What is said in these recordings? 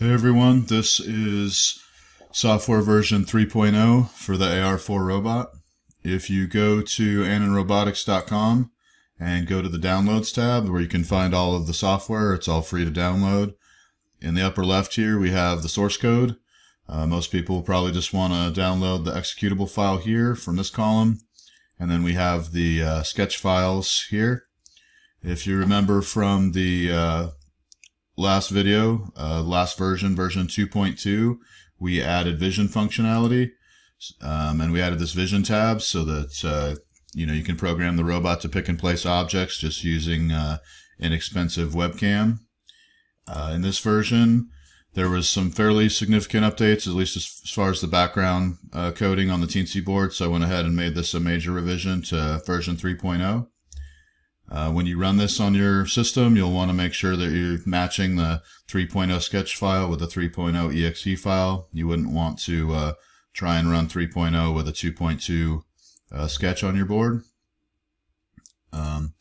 Hey everyone, this is software version 3.0 for the AR4 robot. If you go to anninrobotics.com and go to the downloads tab where you can find all of the software, it's all free to download. In the upper left here we have the source code. Uh, most people probably just want to download the executable file here from this column. And then we have the uh, sketch files here. If you remember from the uh, last video, uh, last version, version 2.2, we added vision functionality. Um, and we added this vision tab so that, uh, you know, you can program the robot to pick and place objects just using uh, inexpensive webcam. Uh, in this version, there was some fairly significant updates, at least as, as far as the background uh, coding on the Teensy board. So I went ahead and made this a major revision to version 3.0. Uh, when you run this on your system, you'll want to make sure that you're matching the 3.0 sketch file with the 3.0 exe file. You wouldn't want to uh, try and run 3.0 with a 2.2 uh, sketch on your board. Um,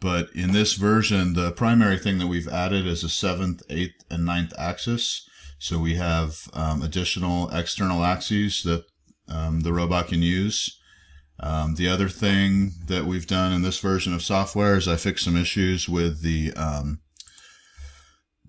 but in this version, the primary thing that we've added is a 7th, 8th, and 9th axis. So we have um, additional external axes that um, the robot can use. Um, the other thing that we've done in this version of software is I fixed some issues with the um,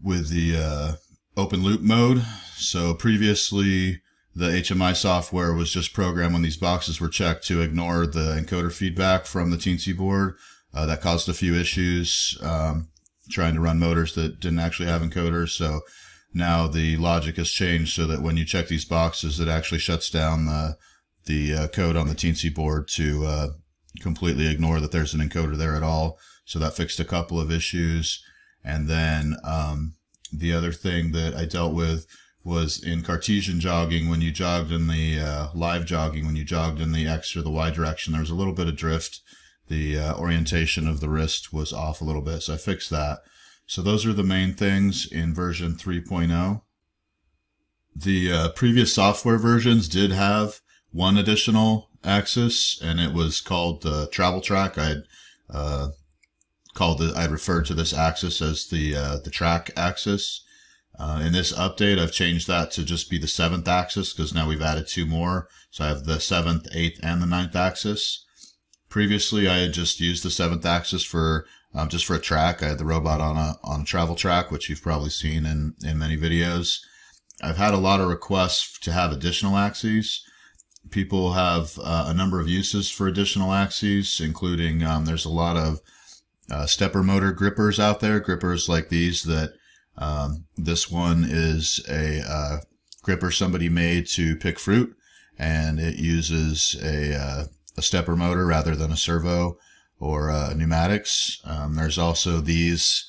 with the uh, open loop mode. So previously, the HMI software was just programmed when these boxes were checked to ignore the encoder feedback from the Teensy board. Uh, that caused a few issues um, trying to run motors that didn't actually have encoders. So now the logic has changed so that when you check these boxes, it actually shuts down the the uh, code on the Teensy board to uh, completely ignore that there's an encoder there at all. So that fixed a couple of issues. And then um, the other thing that I dealt with was in Cartesian jogging, when you jogged in the uh, live jogging, when you jogged in the X or the Y direction, there was a little bit of drift. The uh, orientation of the wrist was off a little bit. So I fixed that. So those are the main things in version 3.0. The uh, previous software versions did have one additional axis, and it was called the travel track. I uh, called it. I referred to this axis as the uh, the track axis. Uh, in this update, I've changed that to just be the seventh axis because now we've added two more. So I have the seventh, eighth, and the ninth axis. Previously, I had just used the seventh axis for um, just for a track. I had the robot on a on a travel track, which you've probably seen in in many videos. I've had a lot of requests to have additional axes people have uh, a number of uses for additional axes, including um, there's a lot of uh, stepper motor grippers out there, grippers like these that um, this one is a uh, gripper somebody made to pick fruit and it uses a, uh, a stepper motor rather than a servo or uh, pneumatics. Um, there's also these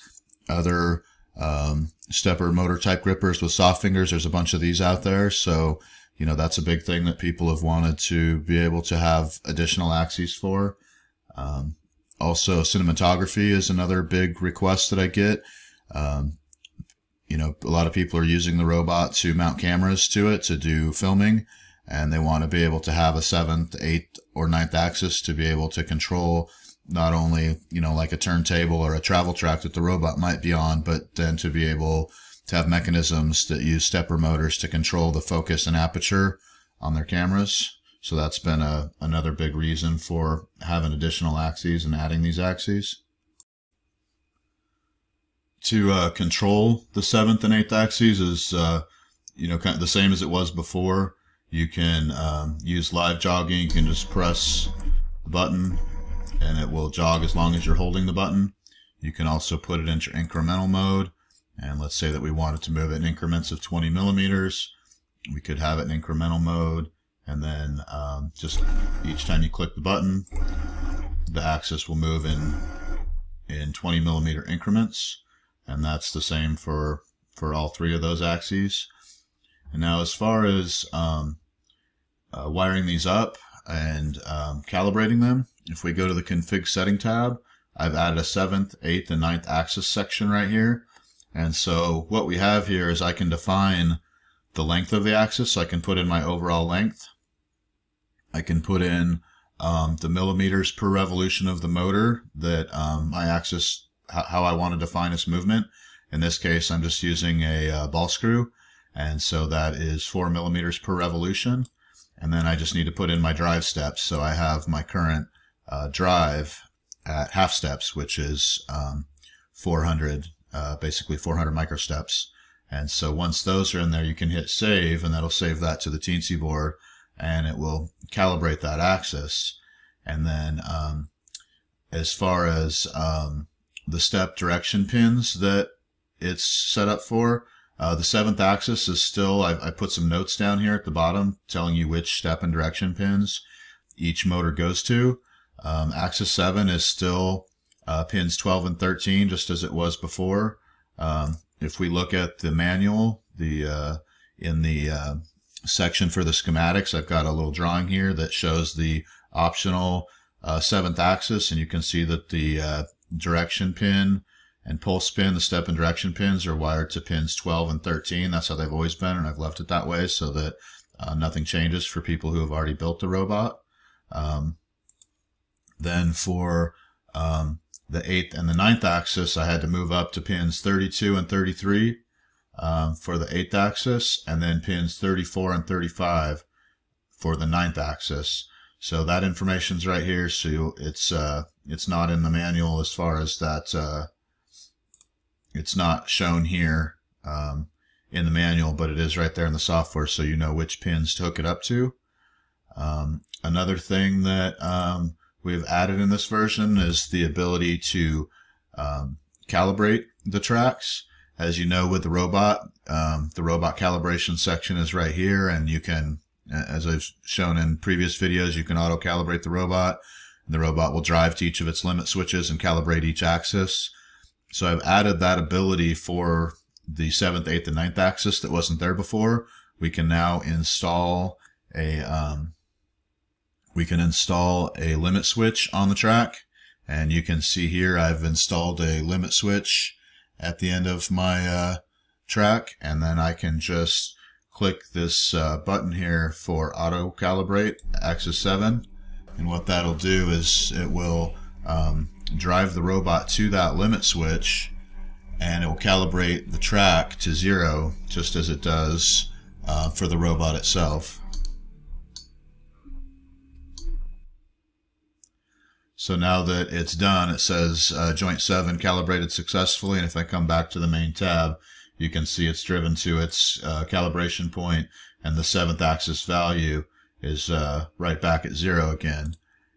other um, stepper motor type grippers with soft fingers. There's a bunch of these out there. So you know, that's a big thing that people have wanted to be able to have additional axes for. Um, also, cinematography is another big request that I get. Um, you know, a lot of people are using the robot to mount cameras to it to do filming, and they want to be able to have a seventh, eighth, or ninth axis to be able to control not only, you know, like a turntable or a travel track that the robot might be on, but then to be able to have mechanisms that use stepper motors to control the focus and aperture on their cameras. So that's been a, another big reason for having additional axes and adding these axes. To uh, control the seventh and eighth axes is, uh, you know, kind of the same as it was before. You can um, use live jogging. You can just press the button and it will jog as long as you're holding the button. You can also put it into incremental mode and let's say that we wanted to move it in increments of 20 millimeters. We could have it in incremental mode. And then um, just each time you click the button, the axis will move in in 20 millimeter increments. And that's the same for, for all three of those axes. And now as far as um, uh, wiring these up and um, calibrating them, if we go to the config setting tab, I've added a seventh, eighth, and ninth axis section right here. And so what we have here is I can define the length of the axis. So I can put in my overall length. I can put in um, the millimeters per revolution of the motor that um, my axis, how I want to define its movement. In this case, I'm just using a uh, ball screw. And so that is four millimeters per revolution. And then I just need to put in my drive steps. So I have my current uh, drive at half steps, which is um, 400, uh, basically 400 microsteps. And so once those are in there, you can hit save and that'll save that to the Teensy board and it will calibrate that axis. And then um, as far as um, the step direction pins that it's set up for, uh, the seventh axis is still, I, I put some notes down here at the bottom telling you which step and direction pins each motor goes to. Um, axis 7 is still uh, pins 12 and 13, just as it was before. Um, if we look at the manual, the uh, in the uh, section for the schematics, I've got a little drawing here that shows the optional uh, seventh axis, and you can see that the uh, direction pin and pulse pin, the step and direction pins, are wired to pins 12 and 13. That's how they've always been, and I've left it that way so that uh, nothing changes for people who have already built the robot. Um, then for um, the eighth and the ninth axis, I had to move up to pins 32 and 33 um, for the eighth axis, and then pins 34 and 35 for the ninth axis. So that information's right here. So it's uh, it's not in the manual as far as that. Uh, it's not shown here um, in the manual, but it is right there in the software, so you know which pins to hook it up to. Um, another thing that um, we've added in this version is the ability to um, calibrate the tracks. As you know, with the robot, um, the robot calibration section is right here, and you can, as I've shown in previous videos, you can auto calibrate the robot. The robot will drive to each of its limit switches and calibrate each axis. So I've added that ability for the seventh, eighth, and ninth axis that wasn't there before. We can now install a um, we can install a limit switch on the track, and you can see here I've installed a limit switch at the end of my uh, track. And then I can just click this uh, button here for auto calibrate axis 7 and what that'll do is it will um, drive the robot to that limit switch and it will calibrate the track to zero just as it does uh, for the robot itself. So now that it's done, it says uh, joint 7 calibrated successfully. And if I come back to the main tab, you can see it's driven to its uh, calibration point and the seventh axis value is uh, right back at zero again.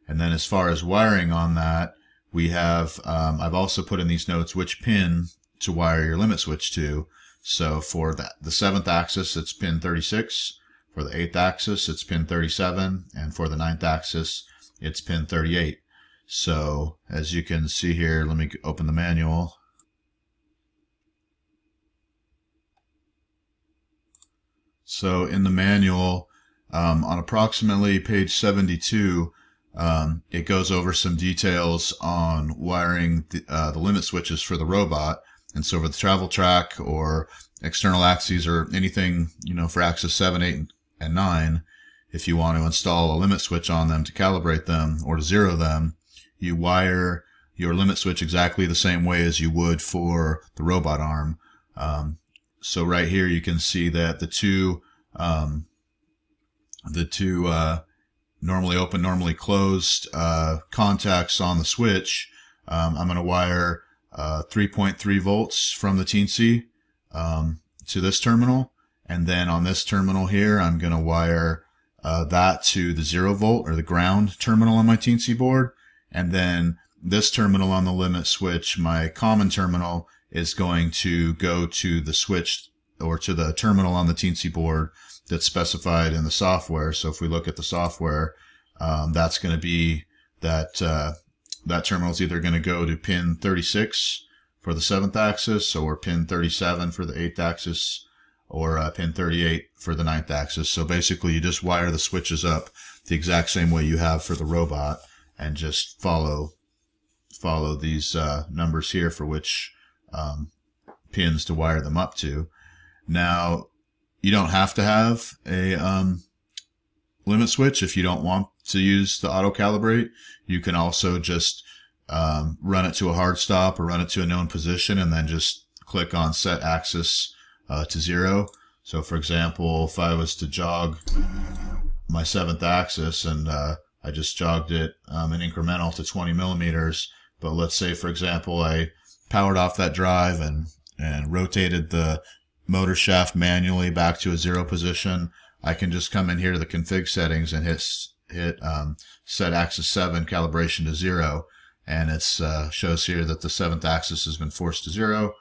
And then as far as wiring on that, we have, um, I've also put in these notes which pin to wire your limit switch to. So for that, the seventh axis, it's pin 36. For the eighth axis, it's pin 37. And for the ninth axis, it's pin 38. So as you can see here, let me open the manual. So in the manual, um, on approximately page 72, um, it goes over some details on wiring the, uh, the limit switches for the robot. And so for the travel track or external axes or anything, you know, for axis 7, 8, and 9, if you want to install a limit switch on them to calibrate them or to zero them, you wire your limit switch exactly the same way as you would for the robot arm. Um, so right here you can see that the two um, the two uh, normally open, normally closed uh, contacts on the switch. Um, I'm going to wire uh, 3.3 volts from the Teensy um, to this terminal. And then on this terminal here, I'm going to wire uh, that to the zero volt or the ground terminal on my Teensy board. And then this terminal on the limit switch, my common terminal, is going to go to the switch or to the terminal on the Teensy board that's specified in the software. So if we look at the software, um, that's going to be that uh, that terminal is either going to go to pin 36 for the seventh axis or pin 37 for the eighth axis or uh, pin 38 for the ninth axis. So basically you just wire the switches up the exact same way you have for the robot and just follow follow these uh, numbers here for which um, pins to wire them up to. Now, you don't have to have a um, limit switch if you don't want to use the auto calibrate. You can also just um, run it to a hard stop or run it to a known position and then just click on set axis uh, to zero. So for example, if I was to jog my seventh axis and uh, I just jogged it um, an incremental to 20 millimeters, but let's say for example I powered off that drive and and rotated the motor shaft manually back to a zero position, I can just come in here to the config settings and hit hit um, set axis 7 calibration to zero and it uh, shows here that the seventh axis has been forced to zero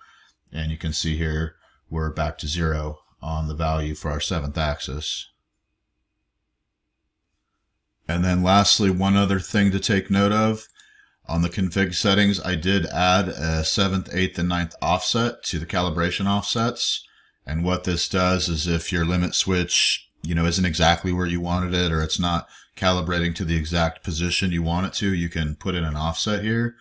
and you can see here we're back to zero on the value for our seventh axis. And then lastly, one other thing to take note of. On the config settings, I did add a 7th, 8th, and 9th offset to the calibration offsets. And what this does is if your limit switch, you know, isn't exactly where you wanted it or it's not calibrating to the exact position you want it to, you can put in an offset here.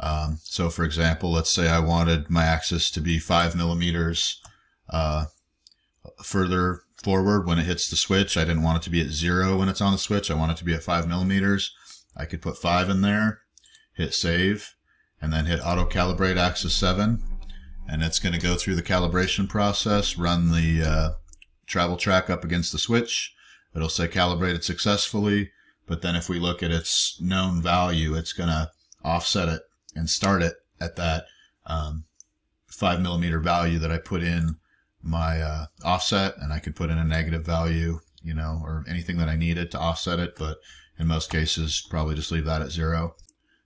Um, so for example, let's say I wanted my axis to be five millimeters uh, further forward when it hits the switch. I didn't want it to be at zero when it's on the switch. I want it to be at five millimeters. I could put five in there, hit save, and then hit auto calibrate axis seven. And it's going to go through the calibration process, run the uh, travel track up against the switch. It'll say calibrated successfully. But then if we look at its known value, it's going to offset it and start it at that um, five millimeter value that I put in my uh, offset and I could put in a negative value, you know, or anything that I needed to offset it. But in most cases, probably just leave that at zero.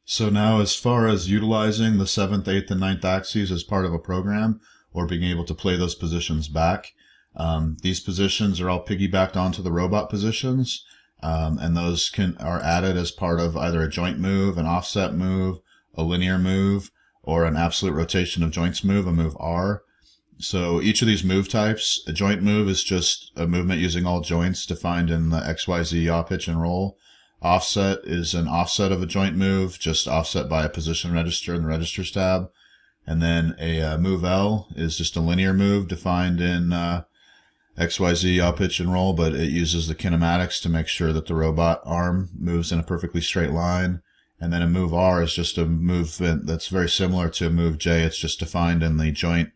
So now as far as utilizing the seventh, eighth, and ninth axes as part of a program or being able to play those positions back, um, these positions are all piggybacked onto the robot positions. Um, and those can are added as part of either a joint move, an offset move, a linear move, or an absolute rotation of joints move, a move R. So each of these move types, a joint move is just a movement using all joints defined in the XYZ yaw pitch and roll. Offset is an offset of a joint move, just offset by a position register in the registers tab. And then a uh, move L is just a linear move defined in uh, XYZ yaw pitch and roll, but it uses the kinematics to make sure that the robot arm moves in a perfectly straight line. And then a move R is just a movement that's very similar to a move J. It's just defined in the joint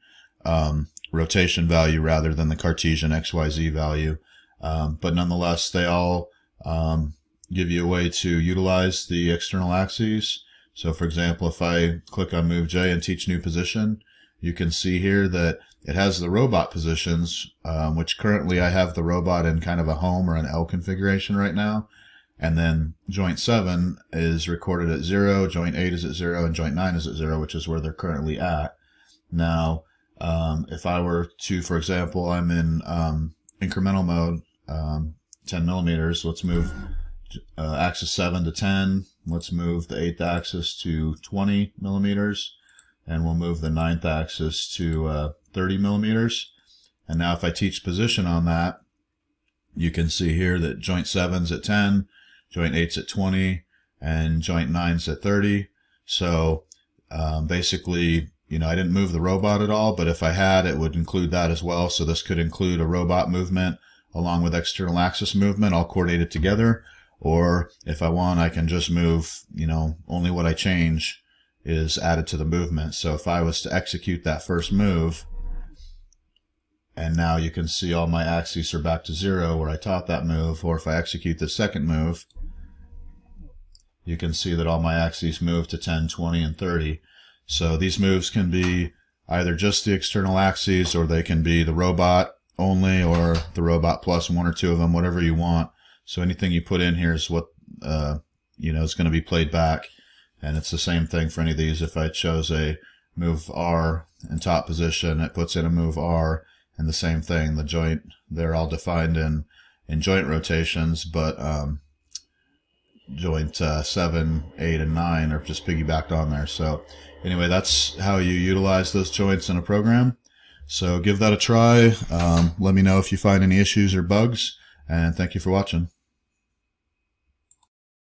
um, rotation value rather than the Cartesian XYZ value. Um, but nonetheless, they all um, give you a way to utilize the external axes. So for example, if I click on Move J and teach new position, you can see here that it has the robot positions, um, which currently I have the robot in kind of a home or an L configuration right now. And then joint 7 is recorded at 0, joint 8 is at 0, and joint 9 is at 0, which is where they're currently at. Now, um, if I were to, for example, I'm in um, incremental mode, um, 10 millimeters. Let's move uh, axis 7 to 10. Let's move the 8th axis to 20 millimeters. And we'll move the 9th axis to uh, 30 millimeters. And now if I teach position on that, you can see here that joint 7's at 10, joint 8's at 20, and joint 9's at 30. So um, basically you know, I didn't move the robot at all, but if I had, it would include that as well. So this could include a robot movement along with external axis movement, all coordinated together. Or if I want, I can just move, you know, only what I change is added to the movement. So if I was to execute that first move, and now you can see all my axes are back to zero where I taught that move, or if I execute the second move, you can see that all my axes move to 10, 20, and 30. So these moves can be either just the external axes or they can be the robot only or the robot plus one or two of them, whatever you want. So anything you put in here is what, uh, you know, is going to be played back. And it's the same thing for any of these. If I chose a move R in top position, it puts in a move R and the same thing. The joint, they're all defined in, in joint rotations, but, um, joint uh, 7, 8, and 9 are just piggybacked on there. So anyway, that's how you utilize those joints in a program. So give that a try. Um, let me know if you find any issues or bugs, and thank you for watching.